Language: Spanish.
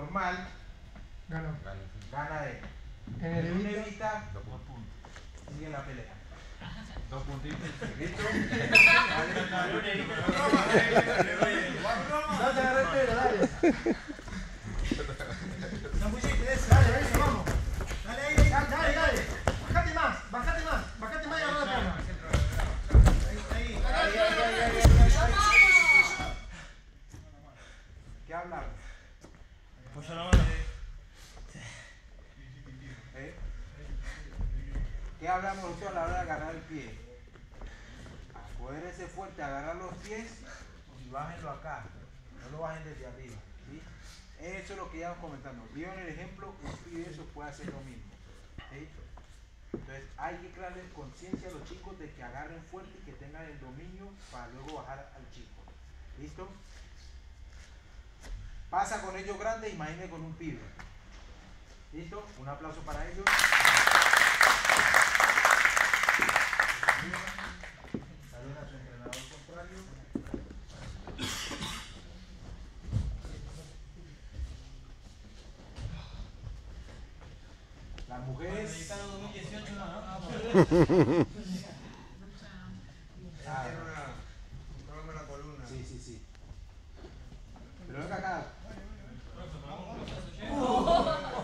normal, Ganó. gana él. En En el evita. evita, sigue la pelea. Dos puntitos. ¿Listo? No te agarré el pelo, dale. No pusiste eso, dale, dale, vamos. Dale, ahí, ahí, dale, dale. Bajate más, bajate más, bajate más y agarra la palma. Ahí, ahí. ¿Qué hablamos? ¿Qué hablamos nosotros a la hora de agarrar el pie? Apodérense fuerte, agarrar los pies y bájenlo acá. No lo bajen desde arriba. Eso es lo que íbamos comentando. Vieron el ejemplo, pibe eso puede hacer lo mismo. Entonces hay que crearles conciencia a los chicos de que agarren fuerte y que tengan el dominio para luego bajar al chico. ¿Listo? Pasa con ellos grandes, imagine con un pibe. ¿Listo? Un aplauso para ellos. Saluden a su entrenador contrario. Las mujeres. Mexicano 2018, no, no. Ah, Tiene una, un problema en la columna. sí, sí, sí. Pero venga acá.